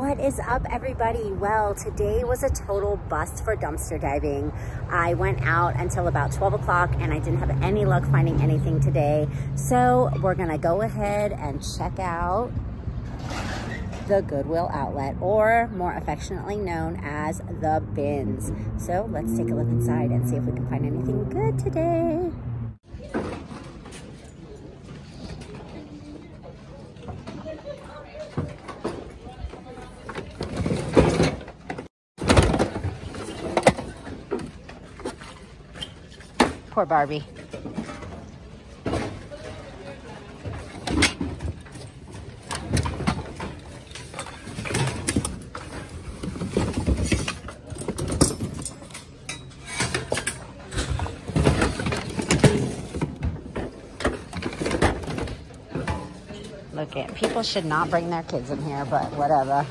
What is up everybody? Well, today was a total bust for dumpster diving. I went out until about 12 o'clock and I didn't have any luck finding anything today. So we're gonna go ahead and check out the Goodwill outlet or more affectionately known as the bins. So let's take a look inside and see if we can find anything good today. Poor Barbie. Look at people should not bring their kids in here, but whatever.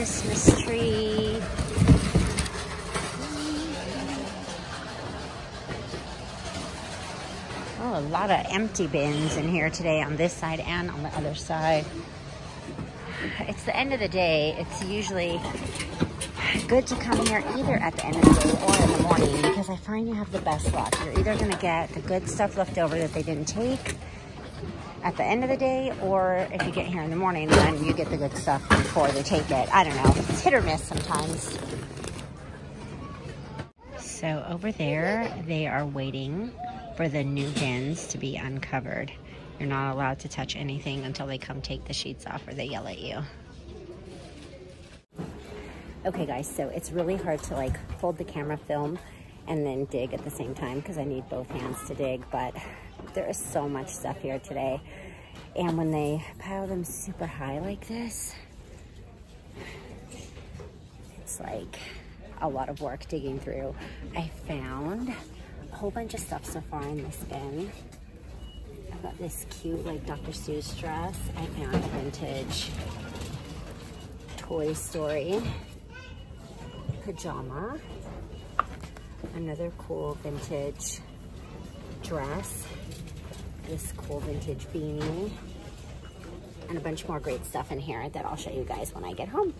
Christmas tree. Oh, a lot of empty bins in here today on this side and on the other side. It's the end of the day. It's usually good to come here either at the end of the day or in the morning because I find you have the best luck. You're either going to get the good stuff left over that they didn't take at the end of the day, or if you get here in the morning, then you get the good stuff before they take it. I don't know. It's hit or miss sometimes. So over there, they are waiting for the new bins to be uncovered. You're not allowed to touch anything until they come take the sheets off or they yell at you. Okay guys, so it's really hard to like hold the camera film and then dig at the same time because I need both hands to dig, but there is so much stuff here today. And when they pile them super high like this, it's like a lot of work digging through. I found a whole bunch of stuff so far in this bin. I've got this cute like Dr. Seuss dress. I found a vintage Toy Story pajama. Another cool vintage dress. This cool vintage beanie. And a bunch more great stuff in here that I'll show you guys when I get home.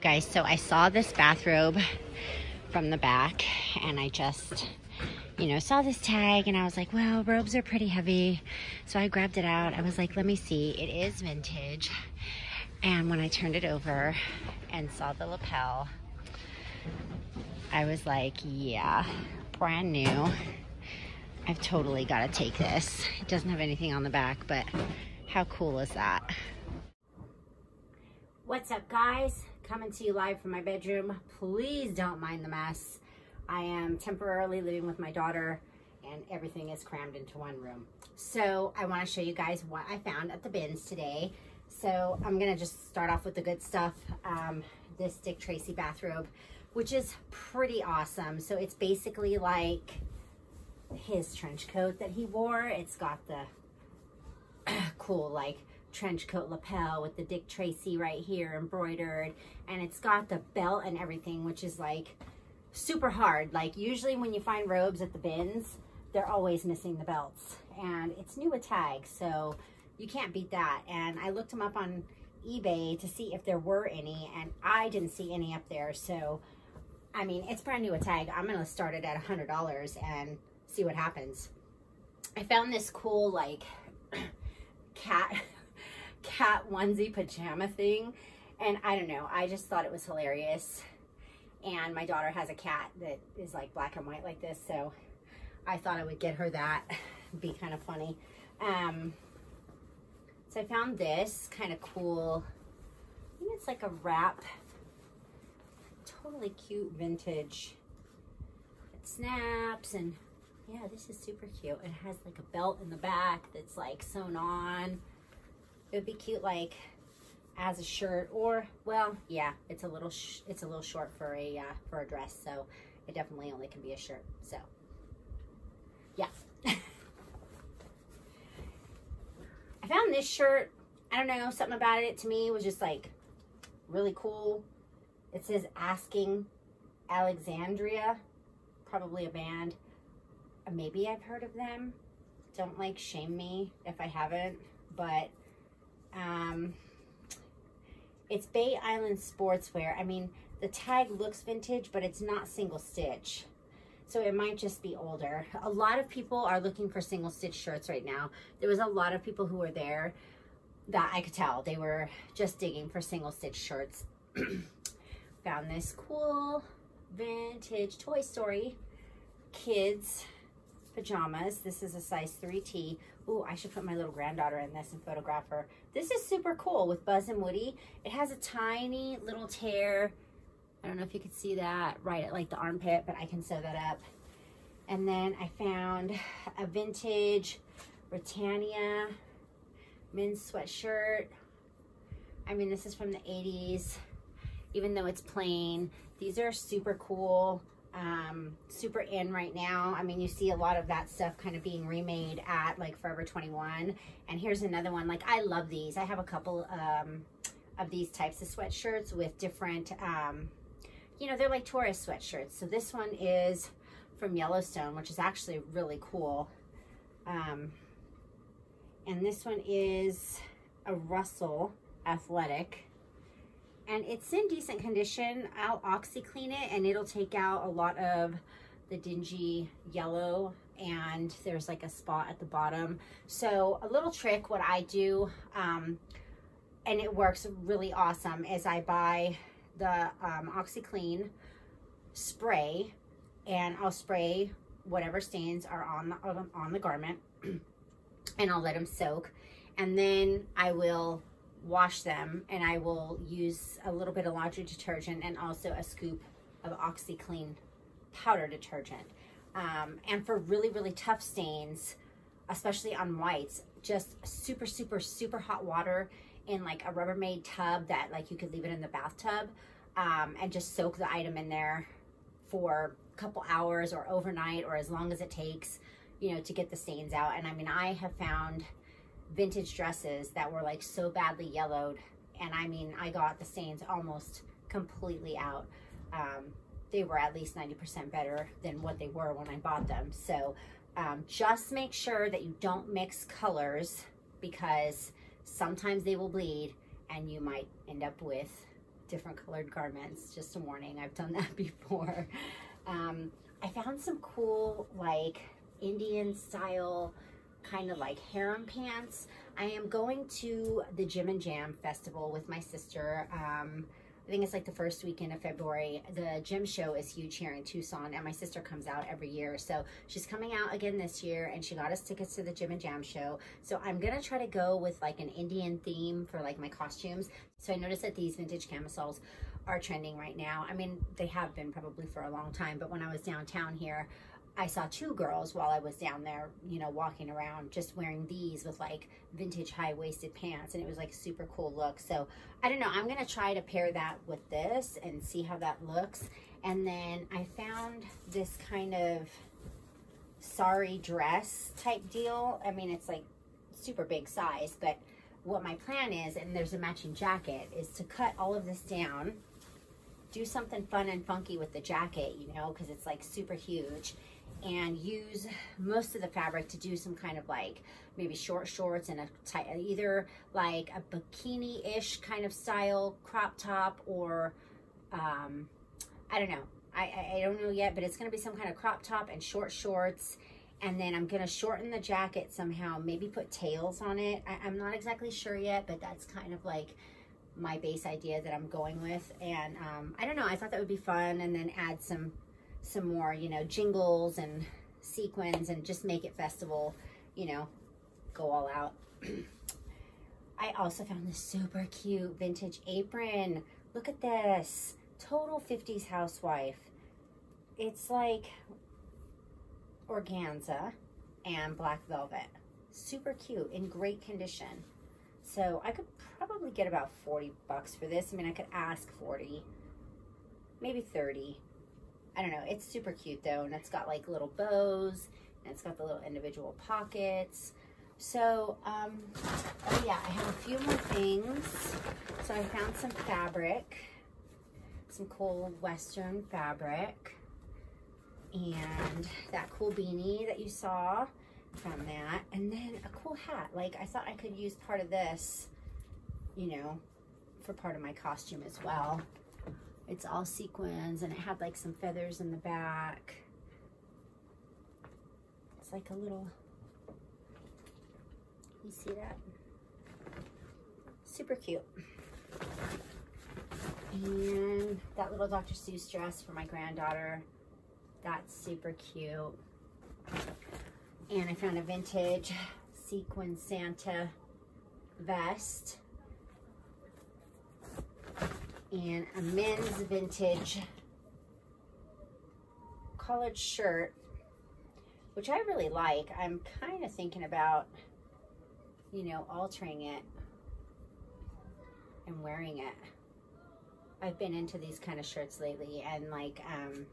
Guys, so I saw this bathrobe from the back and I just, you know, saw this tag and I was like, well, robes are pretty heavy. So I grabbed it out. I was like, let me see. It is vintage. And when I turned it over and saw the lapel, I was like, yeah, brand new. I've totally got to take this. It doesn't have anything on the back, but how cool is that? What's up, guys? Coming to you live from my bedroom. Please don't mind the mess. I am temporarily living with my daughter and everything is crammed into one room. So I want to show you guys what I found at the bins today. So I'm going to just start off with the good stuff. Um, this Dick Tracy bathrobe which is pretty awesome. So it's basically like his trench coat that he wore. It's got the cool like trench coat lapel with the Dick Tracy right here embroidered. And it's got the belt and everything, which is like super hard. Like usually when you find robes at the bins, they're always missing the belts. And it's new with tags, so you can't beat that. And I looked them up on eBay to see if there were any, and I didn't see any up there. So I mean, it's brand new a tag. I'm to start it at a $100 and see what happens. I found this cool, like, cat, cat onesie pajama thing. And I don't know, I just thought it was hilarious. And my daughter has a cat that is like black and white like this. So I thought I would get her that. be kind of funny. Um, so I found this kind of cool. I think it's like a wrap totally cute vintage. It snaps and yeah, this is super cute. It has like a belt in the back that's like sewn on. It would be cute like as a shirt or well, yeah, it's a little it's a little short for a uh, for a dress, so it definitely only can be a shirt. So yeah. I found this shirt. I don't know, something about it to me was just like really cool. It says Asking Alexandria, probably a band. Maybe I've heard of them. don't like shame me if I haven't, but um, it's Bay Island Sportswear. I mean, the tag looks vintage, but it's not single stitch. So it might just be older. A lot of people are looking for single stitch shirts right now. There was a lot of people who were there that I could tell. They were just digging for single stitch shirts. Found this cool vintage Toy Story kids pajamas. This is a size 3T. Ooh, I should put my little granddaughter in this and photograph her. This is super cool with Buzz and Woody. It has a tiny little tear. I don't know if you could see that right at like the armpit, but I can sew that up. And then I found a vintage Britannia men's sweatshirt. I mean, this is from the 80s, even though it's plain. These are super cool um, super in right now. I mean, you see a lot of that stuff kind of being remade at like Forever 21. And here's another one. Like, I love these. I have a couple um, of these types of sweatshirts with different, um, you know, they're like tourist sweatshirts. So this one is from Yellowstone, which is actually really cool. Um, and this one is a Russell Athletic and it's in decent condition. I'll OxiClean it and it'll take out a lot of the dingy yellow and there's like a spot at the bottom. So a little trick, what I do, um, and it works really awesome, is I buy the um, OxiClean spray and I'll spray whatever stains are on the, on the garment and I'll let them soak. And then I will wash them and I will use a little bit of laundry detergent and also a scoop of OxiClean powder detergent. Um, and for really, really tough stains, especially on whites, just super, super, super hot water in like a Rubbermaid tub that like you could leave it in the bathtub um, and just soak the item in there for a couple hours or overnight or as long as it takes, you know, to get the stains out. And I mean, I have found vintage dresses that were like so badly yellowed. And I mean, I got the stains almost completely out. Um, they were at least 90% better than what they were when I bought them. So um, just make sure that you don't mix colors because sometimes they will bleed and you might end up with different colored garments. Just a warning, I've done that before. Um, I found some cool like Indian style kind of like harem pants. I am going to the Gem and Jam festival with my sister. Um, I think it's like the first weekend of February. The gem show is huge here in Tucson, and my sister comes out every year. So she's coming out again this year, and she got us tickets to the Gem and Jam show. So I'm gonna try to go with like an Indian theme for like my costumes. So I noticed that these vintage camisoles are trending right now. I mean, they have been probably for a long time, but when I was downtown here, I saw two girls while I was down there, you know, walking around just wearing these with like vintage high waisted pants. And it was like super cool look. So I don't know. I'm to try to pair that with this and see how that looks. And then I found this kind of sari dress type deal. I mean, it's like super big size, but what my plan is, and there's a matching jacket, is to cut all of this down, do something fun and funky with the jacket, you know, because it's like super huge and use most of the fabric to do some kind of like maybe short shorts and a tight, either like a bikini-ish kind of style crop top or um, I don't know. I, I, don't know yet, but it's going to be some kind of crop top and short shorts. And then I'm going to shorten the jacket somehow, maybe put tails on it. I, I'm not exactly sure yet, but that's kind of like my base idea that I'm going with. And um, I don't know, I thought that would be fun and then add some some more, you know, jingles and sequins and just make it festival, you know, go all out. I also found this super cute vintage apron. Look at this. Total 50s housewife. It's like organza and black velvet. Super cute, in great condition. So I could probably get about 40 bucks for this. I mean, I could ask 40, maybe 30. I don't know. It's super cute though, and it's got like little bows, and it's got the little individual pockets. So, um, oh yeah, I have a few more things. So I found some fabric, some cool Western fabric, and that cool beanie that you saw, from that. And then a cool hat. Like I thought I could use part of this, you know, for part of my costume as well. It's all sequins and it had like some feathers in the back. It's like a little, you see that? Super cute. And that little Dr. Seuss dress for my granddaughter. That's super cute. And I found a vintage sequin Santa vest. And a men's vintage collared shirt, which I really like. I'm kind of thinking about, you know, altering it and wearing it. I've been into these kind of shirts lately and like um,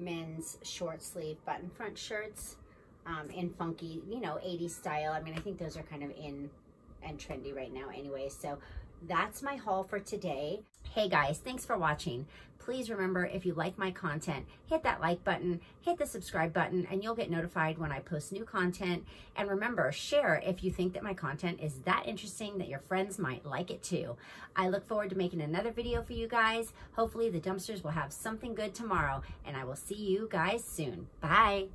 men's short sleeve button front shirts um, in funky, you know, 80s style. I mean, I think those are kind of in and trendy right now anyway. So that's my haul for today. Hey guys, thanks for watching. Please remember if you like my content, hit that like button, hit the subscribe button, and you'll get notified when I post new content. And remember, share if you think that my content is that interesting that your friends might like it too. I look forward to making another video for you guys. Hopefully the dumpsters will have something good tomorrow, and I will see you guys soon. Bye.